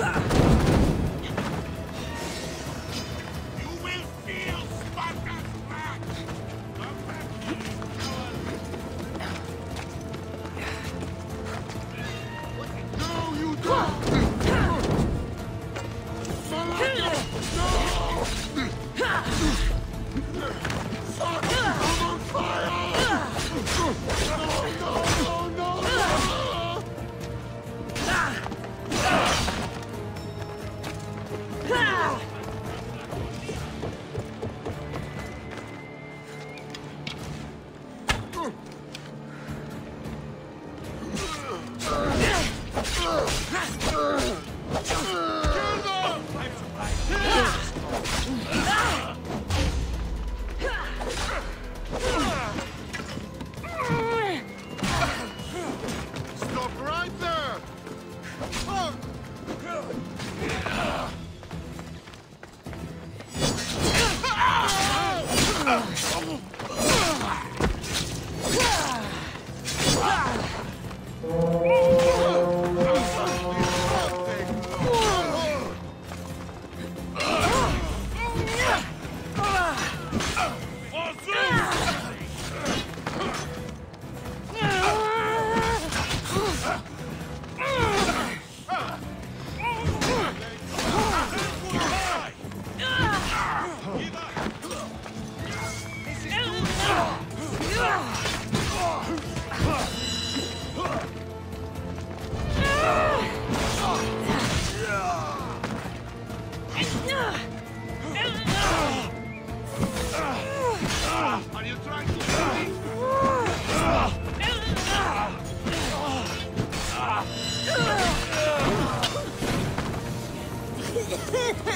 Ah! Hehehehe!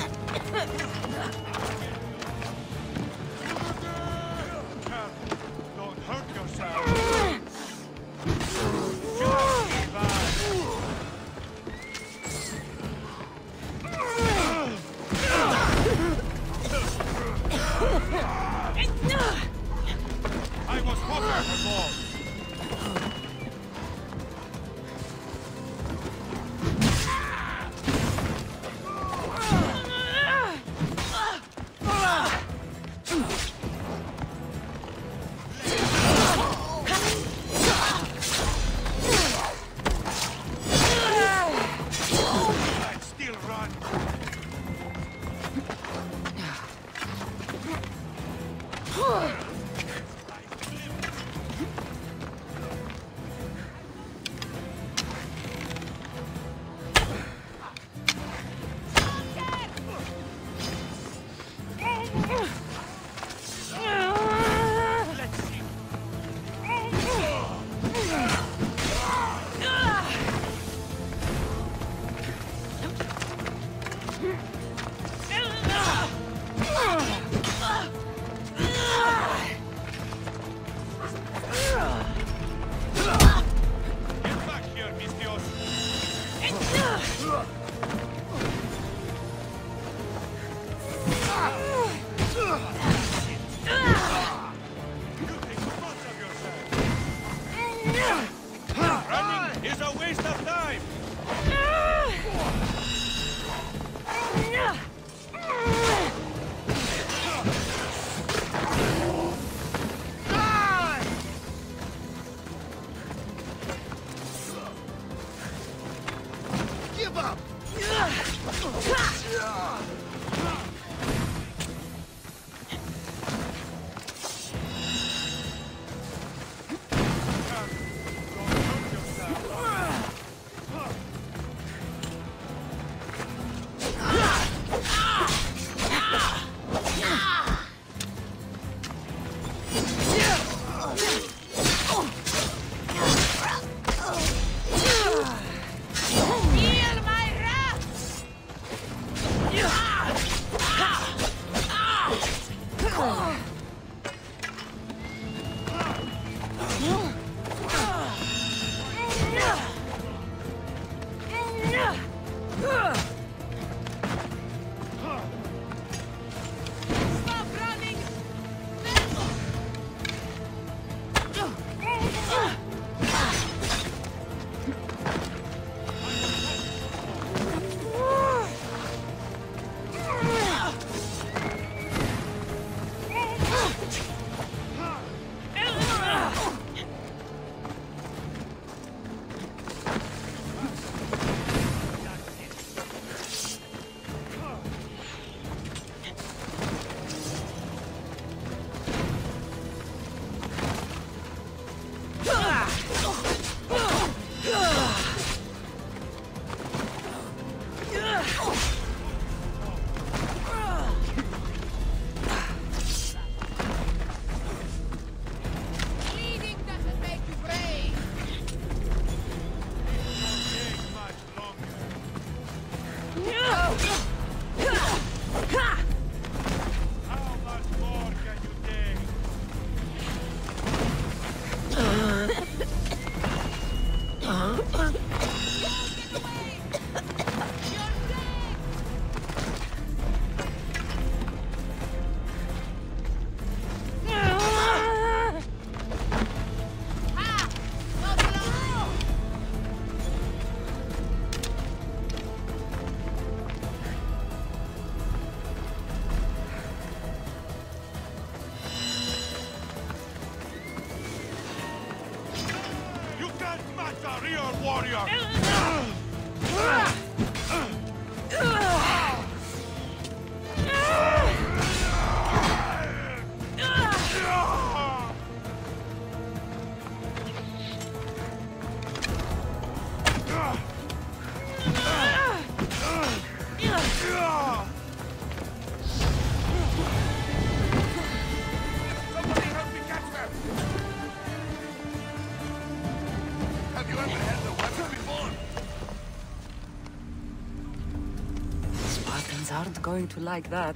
Real warrior! Going to like that.